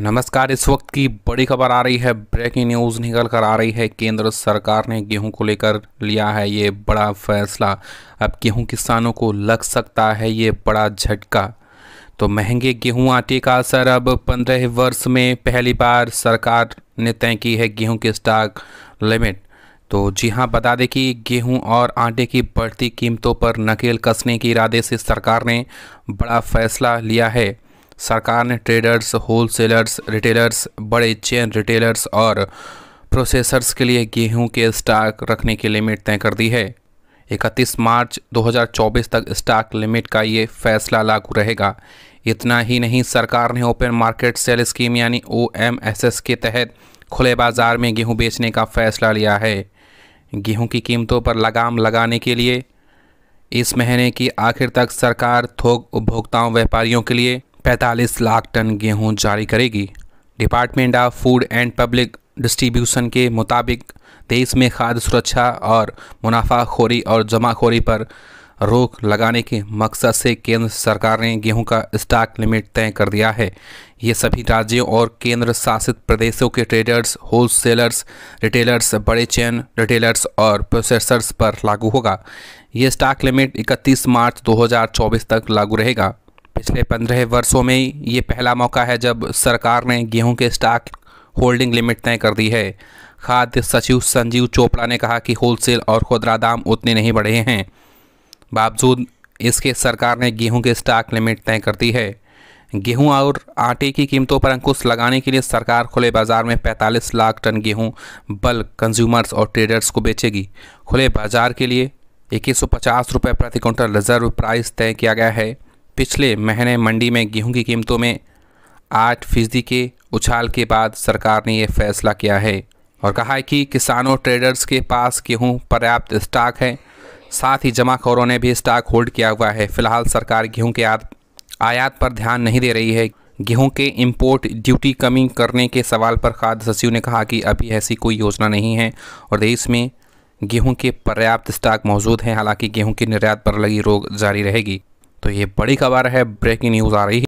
नमस्कार, इस वक्त की बड़ी खबर आ रही है। ब्रेकिंग न्यूज़ निकल कर आ रही है। केंद्र सरकार ने गेहूँ को लेकर लिया है ये बड़ा फैसला। अब गेहूँ किसानों को लग सकता है ये बड़ा झटका। तो महँगे गेहूँ आटे का असर अब पंद्रह वर्ष में पहली बार सरकार ने तय की है गेहूँ के स्टॉक लिमिट। तो जी हाँ बता दें कि गेहूँ और आटे की बढ़ती कीमतों पर नकेल कसने के इरादे से सरकार ने बड़ा फैसला लिया है। सरकार ने ट्रेडर्स, होलसेलर्स, रिटेलर्स, बड़े चेन रिटेलर्स और प्रोसेसर्स के लिए गेहूँ के स्टॉक रखने की लिमिट तय कर दी है। 31 मार्च 2024 तक स्टॉक लिमिट का ये फैसला लागू रहेगा। इतना ही नहीं, सरकार ने ओपन मार्केट सेल स्कीम यानी ओ के तहत खुले बाज़ार में गेहूँ बेचने का फैसला लिया है। गेहूँ की कीमतों पर लगाम लगाने के लिए, इस महीने की आखिर तक सरकार थोक उपभोक्ताओं, व्यापारियों के लिए 45 लाख टन गेहूँ जारी करेगी। Department of food and public distribution के मुताबिक देश में खाद्य सुरक्षा और मुनाफाखोरी और जमाखोरी पर रोक लगाने के मकसद से केंद्र सरकार ने गेहूँ का स्टॉक लिमिट तय कर दिया है। ये सभी राज्यों और केंद्र शासित प्रदेशों के ट्रेडर्स, होलसेलर्स, रिटेलर्स, बड़े चैन रिटेलर्स और प्रोसेसर्स पर लागू होगा। ये स्टॉक लिमिट 31 मार्च 2024 तक लागू रहेगा। पिछले पंद्रह वर्षों में ये पहला मौका है जब सरकार ने गेहूँ के स्टॉक होल्डिंग लिमिट तय कर दी है। खाद्य सचिव संजीव चोपड़ा ने कहा कि होलसेल और खुदरा दाम उतने नहीं बढ़े हैं। बावजूद इसके सरकार ने गेहूँ के स्टॉक लिमिट तय कर दी है। गेहूँ और आटे की कीमतों पर अंकुश लगाने के लिए सरकार खुले बाज़ार में 45 लाख टन गेहूँ, बल्क कंज्यूमर्स और ट्रेडर्स को बेचेगी। खुले बाज़ार के लिए इक्कीस रुपये प्रति क्विंटल रिज़र्व प्राइस तय किया गया है। पिछले महीने मंडी में गेहूँ की कीमतों में आठ फ़ीसदी के उछाल के बाद सरकार ने यह फैसला किया है और कहा है कि किसानों ट्रेडर्स के पास गेहूँ पर्याप्त स्टॉक है। साथ ही जमाखोरों ने भी स्टॉक होल्ड किया हुआ है। फ़िलहाल सरकार गेहूँ के आयात पर ध्यान नहीं दे रही है। गेहूँ के इंपोर्ट ड्यूटी कमी करने के सवाल पर खाद्य सचिव ने कहा कि अभी ऐसी कोई योजना नहीं है और देश में गेहूँ के पर्याप्त स्टॉक मौजूद हैं। हालाँकि गेहूँ के निर्यात पर लगी रोक जारी रहेगी। तो ये बड़ी खबर है ब्रेकिंग न्यूज़ आ रही है।